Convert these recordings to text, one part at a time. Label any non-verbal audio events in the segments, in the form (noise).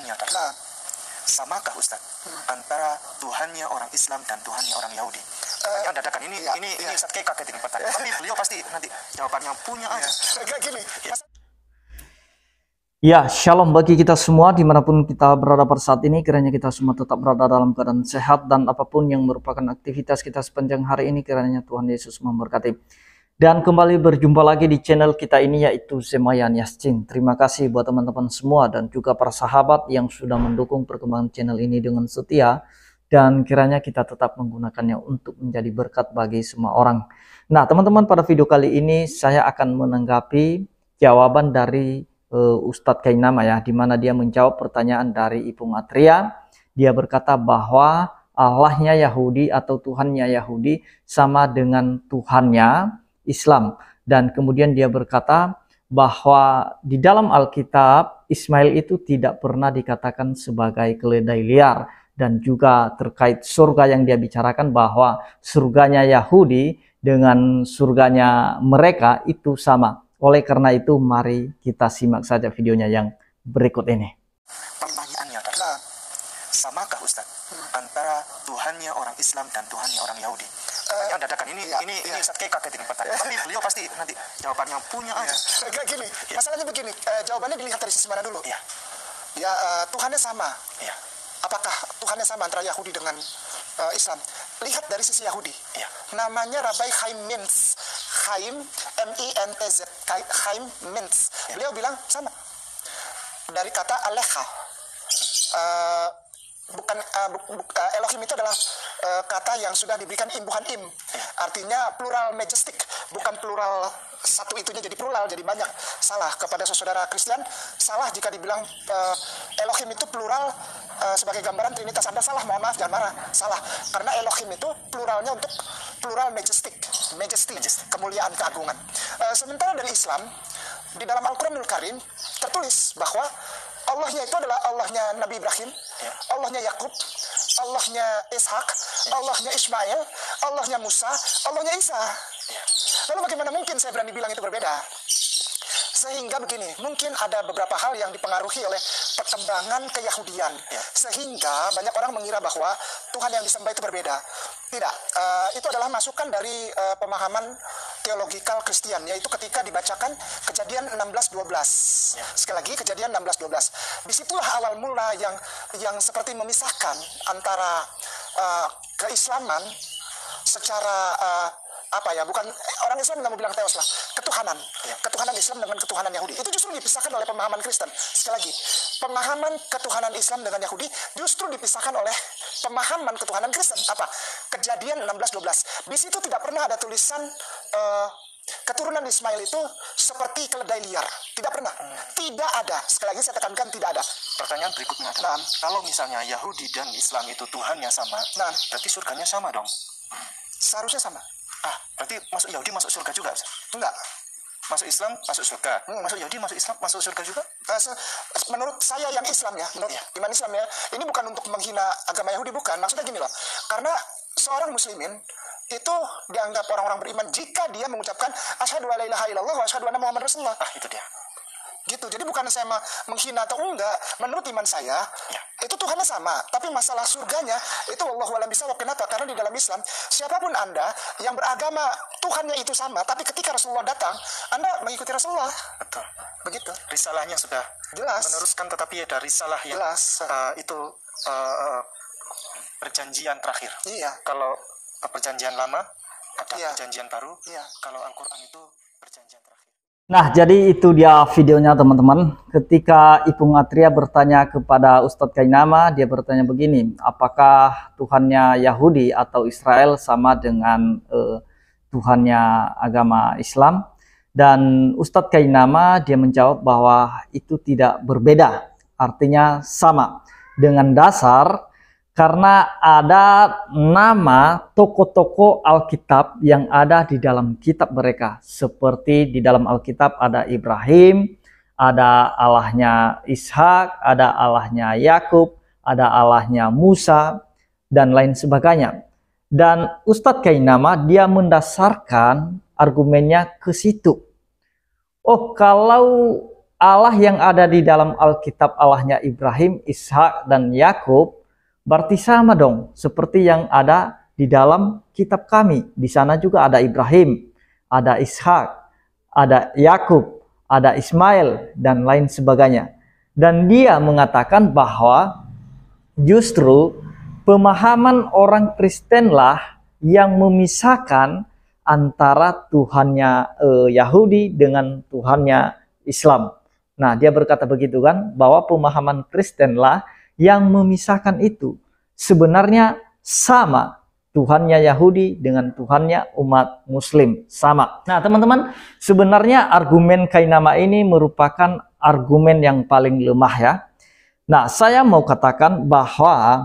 pertanyaannya adalah, samakah Ustaz antara Tuhannya orang Islam dan Tuhannya orang Yahudi? Pertanyaan dadakan ini, iya, ini, iya. ini Ustaz kayak kaget ini pertanyaan. (laughs) Tapi beliau pasti nanti jawabannya punya aja. (laughs) Kayak gini, mas- Ya, shalom bagi kita semua di mana pun kita berada pada saat ini. Kiranya kita semua tetap berada dalam keadaan sehat dan apa pun yang merupakan aktivitas kita sepanjang hari ini. Kiranya Tuhan Yesus memberkati. Dan kembali berjumpa lagi di channel kita ini yaitu Zemayan Yassin. Terima kasih buat teman-teman semua dan juga para sahabat yang sudah mendukung perkembangan channel ini dengan setia. Dan kiranya kita tetap menggunakannya untuk menjadi berkat bagi semua orang. Nah teman-teman pada video kali ini saya akan menanggapi jawaban dari uh, Ustadz Kainama ya, di mana dia menjawab pertanyaan dari Ipung Atria. Dia berkata bahwa Allahnya Yahudi atau Tuhannya Yahudi sama dengan Tuhannya Islam. Dan kemudian dia berkata bahwa di dalam Alkitab Ismail itu tidak pernah dikatakan sebagai keledai liar dan juga terkait surga yang dia bicarakan bahwa surganya Yahudi dengan surganya mereka itu sama. Oleh karena itu mari kita simak saja videonya yang berikut ini. Pertanyaannya adalah, samakah Ustaz antara Tuhannya orang Islam dan Tuhannya orang Yahudi? Pertanyaan dadakan ini, iya, ini, ini iya. Ustaz kayak kaget ini pertanyaan. Tapi beliau pasti nanti jawabannya punya aja. kayak gini. Masalahnya begini, eh, jawabannya dilihat dari sisi mana dulu? Iya, Ya, eh, Tuhannya sama. iya, Apakah Tuhannya sama antara Yahudi dengan eh, Islam? Lihat dari sisi Yahudi. Iya. Namanya Rabbi Chaim Mintz. Chaim M I N T Z. Chaim Mintz. Beliau bilang sama. Dari kata Alecha. Eh, bukan eh, bu- bu- eh, Elohim itu adalah eh, kata yang sudah diberikan imbuhan im. Artinya plural majestic, bukan plural satu itunya jadi plural jadi banyak. Salah kepada saudara Kristen, salah jika dibilang eh, Elohim itu plural eh, sebagai gambaran Trinitas. Anda salah, mohon maaf jangan marah. Salah. Karena Elohim itu pluralnya untuk plural majestic, majesty, kemuliaan, keagungan. Eh, sementara dari Islam di dalam Al-Quranul Karim tertulis bahwa Allahnya itu adalah Allahnya Nabi Ibrahim, Allahnya Yakub, Allahnya Ishak, Allahnya Ismail, Allahnya Musa, Allahnya Isa. Lalu bagaimana mungkin saya berani bilang itu berbeda? Sehingga begini, mungkin ada beberapa hal yang dipengaruhi oleh perkembangan keyahudian. Sehingga banyak orang mengira bahwa Tuhan yang disembah itu berbeda. Tidak, eh, itu adalah masukan dari eh, pemahaman teologikal Kristen, yaitu ketika dibacakan kejadian 16.12. Sekali lagi, kejadian 16.12. Di situlah awal mula yang yang seperti memisahkan antara eh, keislaman secara eh, apa ya bukan eh, orang Islam nggak mau bilang teos lah ketuhanan. Ketuhanan Islam dengan ketuhanan Yahudi. Itu justru dipisahkan oleh pemahaman Kristen. Sekali lagi pemahaman ketuhanan Islam dengan Yahudi justru dipisahkan oleh pemahaman ketuhanan Kristen. Apa? Kejadian 16-12 di situ tidak pernah ada tulisan eh, keturunan Ismail itu seperti keledai liar. Tidak pernah. Tidak ada. Sekali lagi saya tekankan tidak ada. Pertanyaan berikutnya. Adalah, Nah. kalau misalnya Yahudi dan Islam itu Tuhannya sama, Nah. berarti surganya sama dong? seharusnya sama Ah, berarti masuk Yahudi masuk surga juga? Enggak Masuk Islam masuk surga, Hmm. masuk Yahudi masuk Islam masuk surga juga? Se- menurut saya yang Islam ya, menurut Iya. iman Islam ya, ini bukan untuk menghina agama Yahudi bukan. Maksudnya gini loh, karena seorang muslimin itu dianggap orang-orang beriman jika dia mengucapkan asyhadu alla ilaha illallah wa asyhadu anna muhammad rasulullah. Ah, itu dia. Gitu. Jadi bukan saya menghina atau enggak. Menurut iman saya, Ya. itu Tuhannya sama. Tapi masalah surganya itu Allah alam bisa kenapa? Karena di dalam Islam, siapa pun Anda yang beragama Tuhannya itu sama, tapi ketika Rasulullah datang, Anda mengikuti Rasulullah. Betul. Begitu. Risalahnya sudah Jelas. meneruskan tetapi ada risalah yang Jelas. eh, itu eh, perjanjian terakhir. Iya. Kalau perjanjian lama ada Iya. perjanjian baru. Iya. Kalau Al-Qur'an itu perjanjian terakhir. Nah, jadi itu dia videonya teman-teman. Ketika Ipung Atria bertanya kepada Ustadz Kainama, dia bertanya begini, apakah Tuhannya Yahudi atau Israel sama dengan eh, Tuhannya agama Islam? Dan Ustadz Kainama dia menjawab bahwa itu tidak berbeda, artinya sama. Dengan dasar karena ada nama tokoh-tokoh Alkitab yang ada di dalam kitab mereka. Seperti di dalam Alkitab ada Ibrahim, ada Allahnya Ishak, ada Allahnya Yakub, ada Allahnya Musa, dan lain sebagainya. Dan Ustadz Kainama dia mendasarkan argumennya ke situ. Oh, kalau Allah yang ada di dalam Alkitab Allahnya Ibrahim, Ishak dan Yakub berarti sama dong seperti yang ada di dalam kitab kami. Di sana juga ada Ibrahim, ada Ishak, ada Yakub, ada Ismail dan lain sebagainya. Dan dia mengatakan bahwa justru pemahaman orang Kristenlah yang memisahkan antara Tuhannya eh, Yahudi dengan Tuhannya Islam. Nah, dia berkata begitu kan, bahwa pemahaman Kristenlah yang memisahkan itu. Sebenarnya sama Tuhannya Yahudi dengan Tuhannya umat Muslim sama. Nah, teman-teman, sebenarnya argumen Kainama ini merupakan argumen yang paling lemah ya. Nah, saya mau katakan bahwa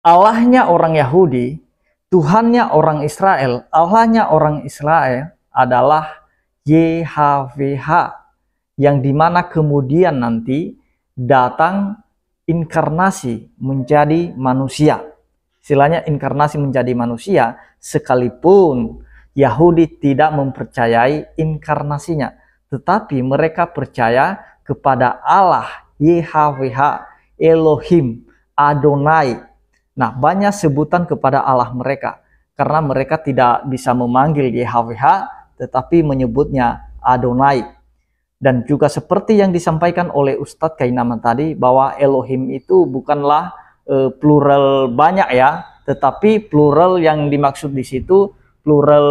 Allahnya orang Yahudi, Tuhannya orang Israel, Allahnya orang Israel adalah YHWH yang di mana kemudian nanti datang inkarnasi menjadi manusia. Istilahnya inkarnasi menjadi manusia sekalipun Yahudi tidak mempercayai inkarnasinya. Tetapi mereka percaya kepada Allah, YHWH, Elohim, Adonai. Nah banyak sebutan kepada Allah mereka. Karena mereka tidak bisa memanggil YHWH tetapi menyebutnya Adonai. Dan juga seperti yang disampaikan oleh Ustadz Kainaman tadi bahwa Elohim itu bukanlah e, plural banyak ya, tetapi plural yang dimaksud di situ plural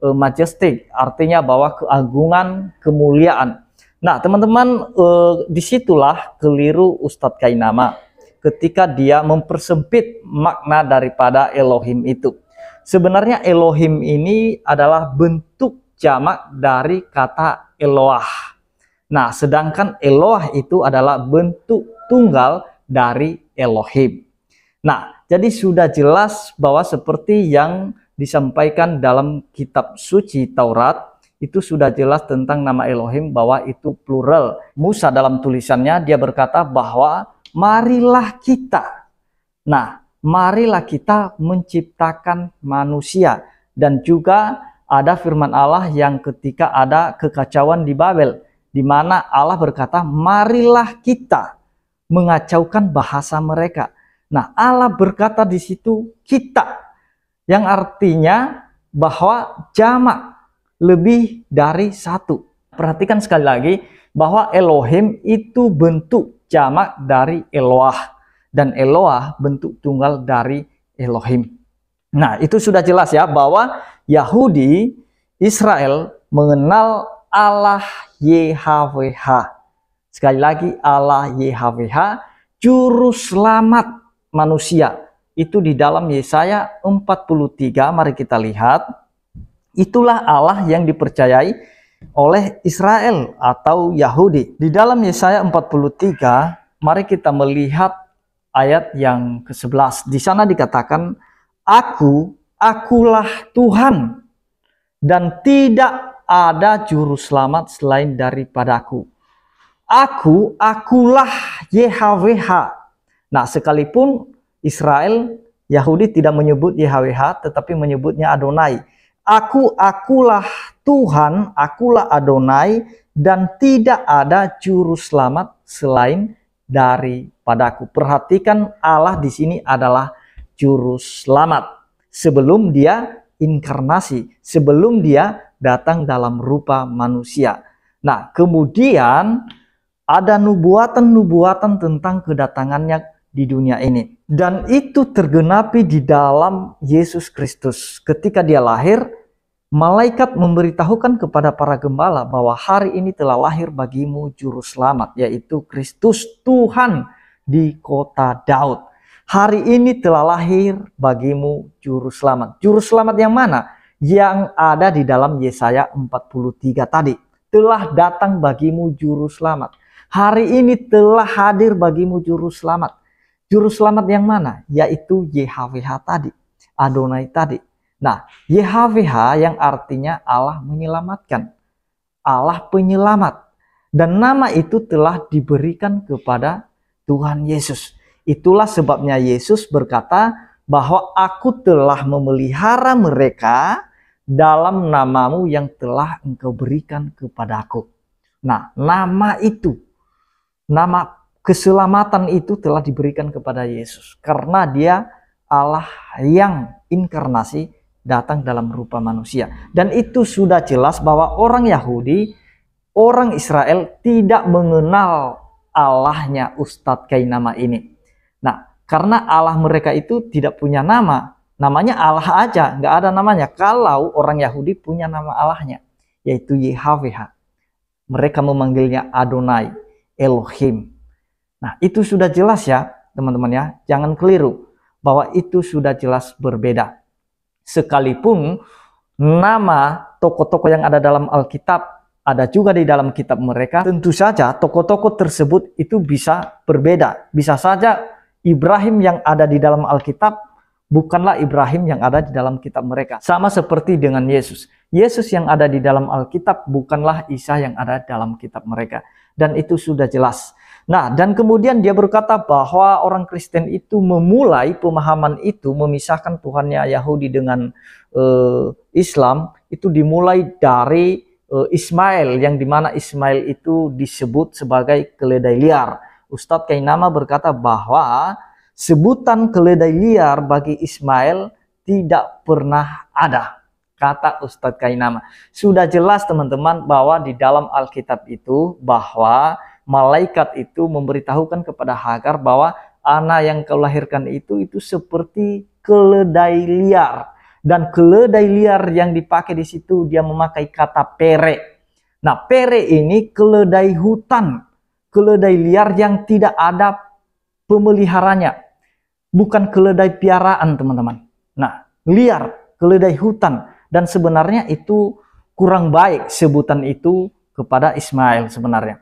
e, majestic, artinya bahwa keagungan, kemuliaan. Nah, teman-teman, e, di situlah keliru Ustadz Kainama ketika dia mempersempit makna daripada Elohim itu. Sebenarnya Elohim ini adalah bentuk jamak dari kata Eloah. Nah, sedangkan Eloah itu adalah bentuk tunggal dari Elohim. Nah, jadi sudah jelas bahwa seperti yang disampaikan dalam kitab suci Taurat, itu sudah jelas tentang nama Elohim bahwa itu plural. Musa dalam tulisannya dia berkata bahwa marilah kita. Nah, marilah kita menciptakan manusia dan juga ada firman Allah yang ketika ada kekacauan di Babel di mana Allah berkata, "Marilah kita mengacaukan bahasa mereka." Nah, Allah berkata di situ kita yang artinya bahwa jamak lebih dari satu. Perhatikan sekali lagi bahwa Elohim itu bentuk jamak dari Eloah dan Eloah bentuk tunggal dari Elohim. Nah, itu sudah jelas ya bahwa Yahudi Israel mengenal Allah YHWH. Sekali lagi Allah YHWH, juru selamat manusia. Itu di dalam Yesaya 43, mari kita lihat. Itulah Allah yang dipercayai oleh Israel atau Yahudi. Di dalam Yesaya 43, mari kita melihat ayat yang ke-11. Di sana dikatakan, Aku, akulah Tuhan, dan tidak ada juru selamat selain daripadaku. Aku, akulah YHWH. Nah, sekalipun Israel, Yahudi tidak menyebut YHWH, tetapi menyebutnya Adonai. Aku, akulah Tuhan, akulah Adonai, dan tidak ada juru selamat selain daripadaku. Perhatikan Allah di sini adalah juru selamat. Sebelum dia inkarnasi, sebelum dia datang dalam rupa manusia. Nah, kemudian ada nubuatan-nubuatan tentang kedatangannya di dunia ini. Dan itu tergenapi di dalam Yesus Kristus. Ketika dia lahir, malaikat memberitahukan kepada para gembala bahwa hari ini telah lahir bagimu juru selamat, yaitu Kristus Tuhan di kota Daud. Hari ini telah lahir bagimu juru selamat. Juru selamat yang mana? yang ada di dalam Yesaya 43 tadi. Telah datang bagimu juru selamat. Hari ini telah hadir bagimu juru selamat. Juru selamat yang mana? Yaitu YHWH tadi. Adonai tadi. Nah, YHWH yang artinya Allah menyelamatkan. Allah penyelamat. Dan nama itu telah diberikan kepada Tuhan Yesus. Itulah sebabnya Yesus berkata bahwa aku telah memelihara mereka dalam namamu yang telah engkau berikan kepadaku. Nah, nama itu, nama keselamatan itu telah diberikan kepada Yesus karena dia Allah yang inkarnasi datang dalam rupa manusia. Dan itu sudah jelas bahwa orang Yahudi, orang Israel tidak mengenal Allahnya Ustadz Kainama ini. Nah, karena Allah mereka itu tidak punya nama, namanya Allah aja, nggak ada namanya. Kalau orang Yahudi punya nama Allahnya, yaitu YHWH. Mereka memanggilnya Adonai, Elohim. Nah, itu sudah jelas ya, teman-teman ya. Jangan keliru bahwa itu sudah jelas berbeda. Sekalipun nama tokoh-tokoh yang ada dalam Alkitab ada juga di dalam kitab mereka, tentu saja tokoh-tokoh tersebut itu bisa berbeda. Bisa saja Ibrahim yang ada di dalam Alkitab bukanlah Ibrahim yang ada di dalam kitab mereka. Sama seperti dengan Yesus. Yesus yang ada di dalam Alkitab bukanlah Isa yang ada dalam kitab mereka. Dan itu sudah jelas. Nah, dan kemudian dia berkata bahwa orang Kristen itu memulai pemahaman itu memisahkan Tuhannya Yahudi dengan uh, Islam itu dimulai dari uh, Ismail yang di mana Ismail itu disebut sebagai keledai liar. Ustadz Kainama berkata bahwa sebutan keledai liar bagi Ismail tidak pernah ada. Kata Ustadz Kainama. Sudah jelas teman-teman bahwa di dalam Alkitab itu bahwa malaikat itu memberitahukan kepada Hagar bahwa anak yang kau lahirkan itu itu seperti keledai liar dan keledai liar yang dipakai di situ dia memakai kata pere. Nah, pere ini keledai hutan, keledai liar yang tidak ada pemeliharanya. Bukan keledai piaraan, teman-teman. Nah, liar, keledai hutan dan sebenarnya itu kurang baik sebutan itu kepada Ismail sebenarnya.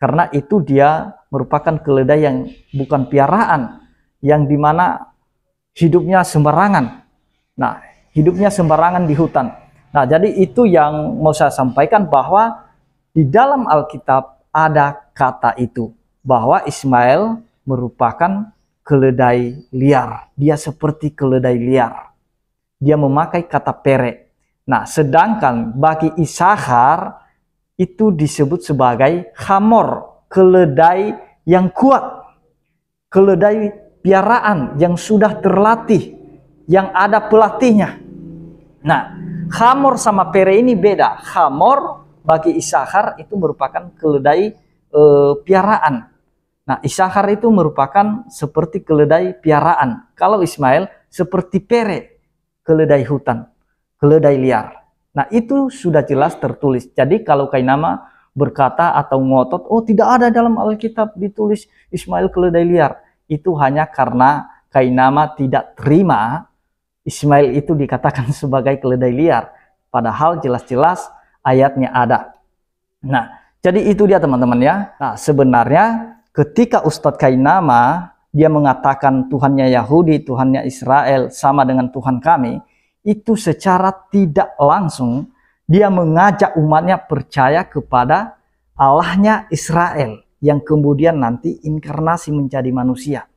Karena itu dia merupakan keledai yang bukan piaraan, yang di mana hidupnya sembarangan. Nah, hidupnya sembarangan di hutan. Nah, jadi itu yang mau saya sampaikan bahwa di dalam Alkitab ada kata itu bahwa Ismail merupakan keledai liar. Dia seperti keledai liar. Dia memakai kata pere. Nah, sedangkan bagi Isahar itu disebut sebagai hamor, keledai yang kuat, keledai piaraan yang sudah terlatih, yang ada pelatihnya. Nah, hamor sama pere ini beda. Hamor bagi Isahar itu merupakan keledai e, piaraan. Nah, Isahar itu merupakan seperti keledai piaraan. Kalau Ismail seperti pere, keledai hutan, keledai liar. Nah itu sudah jelas tertulis. Jadi kalau Kainama berkata atau ngotot, oh tidak ada dalam Alkitab ditulis Ismail keledai liar. Itu hanya karena Kainama tidak terima Ismail itu dikatakan (laughs) sebagai keledai liar. Padahal jelas-jelas ayatnya ada. Nah, jadi itu dia teman-teman ya. Nah, sebenarnya ketika Ustadz Kainama dia mengatakan Tuhannya Yahudi, Tuhannya Israel sama dengan Tuhan kami, itu secara tidak langsung dia mengajak umatnya percaya kepada Allahnya Israel yang kemudian nanti inkarnasi menjadi manusia.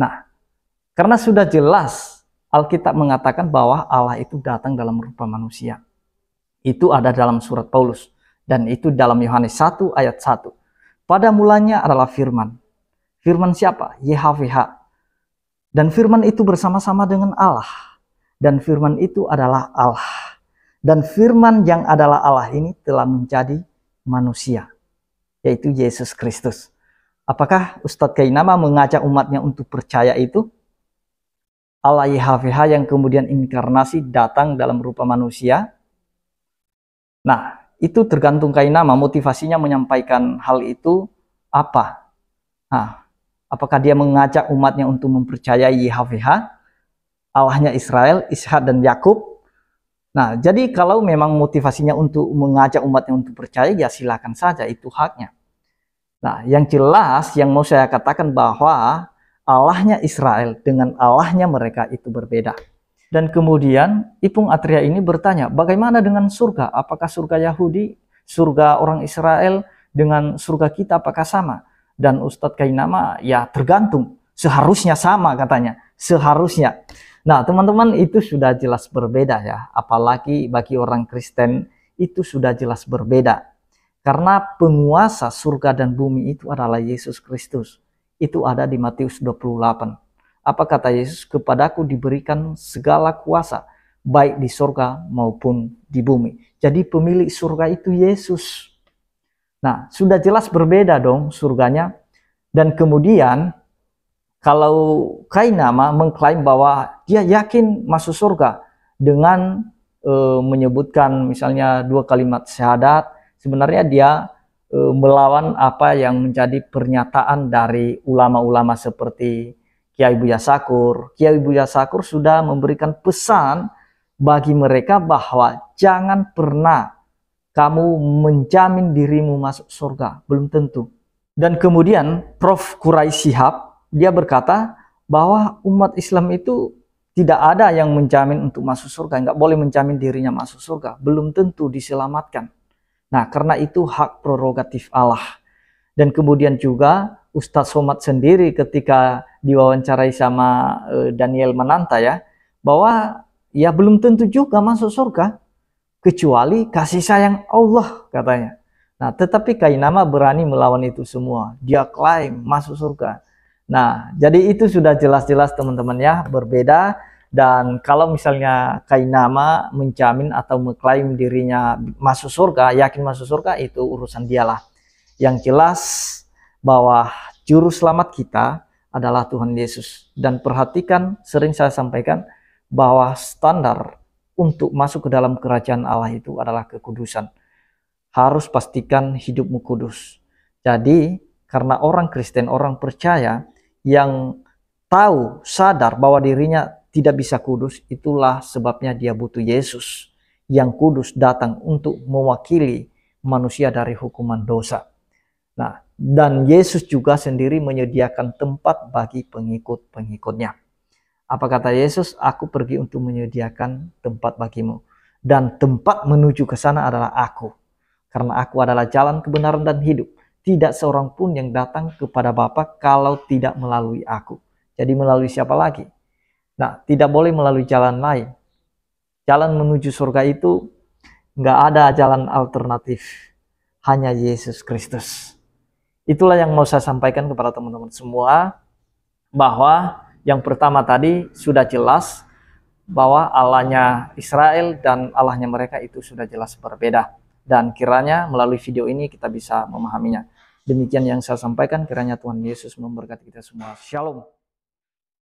Nah, karena sudah jelas Alkitab mengatakan bahwa Allah itu datang dalam rupa manusia. Itu ada dalam surat Paulus dan itu dalam Yohanes 1 ayat 1. Pada mulanya adalah firman. Firman siapa? YHWH. Dan firman itu bersama-sama dengan Allah dan firman itu adalah Allah. Dan firman yang adalah Allah ini telah menjadi manusia, yaitu Yesus Kristus. Apakah Ustadz Kainama mengajak umatnya untuk percaya itu? Allah YHWH yang kemudian inkarnasi datang dalam rupa manusia. Nah, itu tergantung Kainama motivasinya menyampaikan hal itu apa. Nah, apakah dia mengajak umatnya untuk mempercayai YHWH Allahnya Israel, Ishak dan Yakub. Nah, jadi kalau memang motivasinya untuk mengajak umatnya untuk percaya, ya silakan saja, itu haknya. Nah, yang jelas yang mau saya katakan bahwa Allahnya Israel dengan Allahnya mereka itu berbeda. Dan kemudian Ipung Atria ini bertanya, bagaimana dengan surga? Apakah surga Yahudi, surga orang Israel dengan surga kita apakah sama? Dan Ustadz Kainama, ya tergantung. Seharusnya sama katanya. Seharusnya. Nah, teman-teman itu sudah jelas berbeda ya. Apalagi bagi orang Kristen itu sudah jelas berbeda. Karena penguasa surga dan bumi itu adalah Yesus Kristus. Itu ada di Matius 28. Apa kata Yesus? Kepadaku diberikan segala kuasa, baik di surga maupun di bumi. Jadi pemilik surga itu Yesus. Nah, sudah jelas berbeda dong surganya. Dan kemudian kalau Kainama mengklaim bahwa dia yakin masuk surga dengan e, menyebutkan misalnya dua kalimat syahadat, sebenarnya dia e, melawan apa yang menjadi pernyataan dari ulama-ulama seperti Kiai Buya Sakur. Kiai Buya Sakur sudah memberikan pesan bagi mereka bahwa jangan pernah kamu menjamin dirimu masuk surga, belum tentu. Dan kemudian Prof. Kurai Sihab, dia berkata bahwa umat Islam itu tidak ada yang menjamin untuk masuk surga, nggak boleh menjamin dirinya masuk surga, belum tentu diselamatkan. Nah, karena itu hak prerogatif Allah. Dan kemudian juga Ustadz Somad sendiri ketika diwawancarai sama eh, Daniel Mananta ya, bahwa ya belum tentu juga masuk surga, kecuali kasih sayang Allah katanya. Nah, tetapi Kainama berani melawan itu semua. Dia klaim masuk surga. Nah, jadi itu sudah jelas-jelas teman-teman ya, berbeda. Dan kalau misalnya Kainama menjamin atau mengklaim dirinya masuk surga, yakin masuk surga, itu urusan dialah. Yang jelas bahwa juru selamat kita adalah Tuhan Yesus. Dan perhatikan, sering saya sampaikan, bahwa standar untuk masuk ke dalam kerajaan Allah itu adalah kekudusan. Harus pastikan hidupmu kudus. Jadi, karena orang Kristen, orang percaya, yang tahu, sadar bahwa dirinya tidak bisa kudus, itulah sebabnya dia butuh Yesus yang kudus datang untuk mewakili manusia dari hukuman dosa. Nah, dan Yesus juga sendiri menyediakan tempat bagi pengikut-pengikutnya. Apa kata Yesus? Aku pergi untuk menyediakan tempat bagimu. Dan tempat menuju ke sana adalah aku. Karena aku adalah jalan kebenaran dan hidup. Tidak seorang pun yang datang kepada Bapa kalau tidak melalui aku. Jadi melalui siapa lagi? Nah, tidak boleh melalui jalan lain. Jalan menuju surga itu nggak ada jalan alternatif. Hanya Yesus Kristus. Itulah yang mau saya sampaikan kepada teman-teman semua. Bahwa yang pertama tadi sudah jelas bahwa Allahnya Israel dan Allahnya mereka itu sudah jelas berbeda. Dan kiranya melalui video ini kita bisa memahaminya. Demikian yang saya sampaikan, kiranya Tuhan Yesus memberkati kita semua. Shalom.